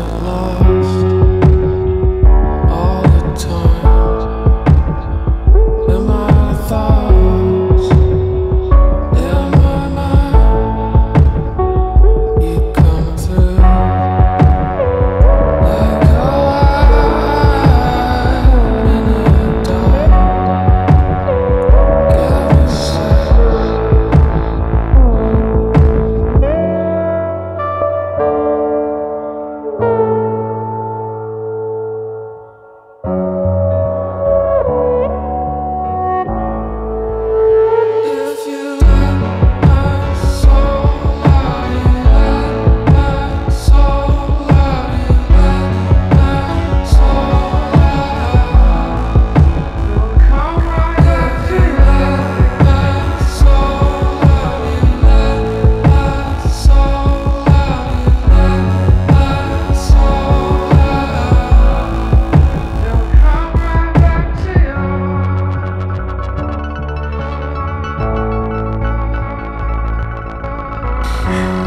lost Yeah.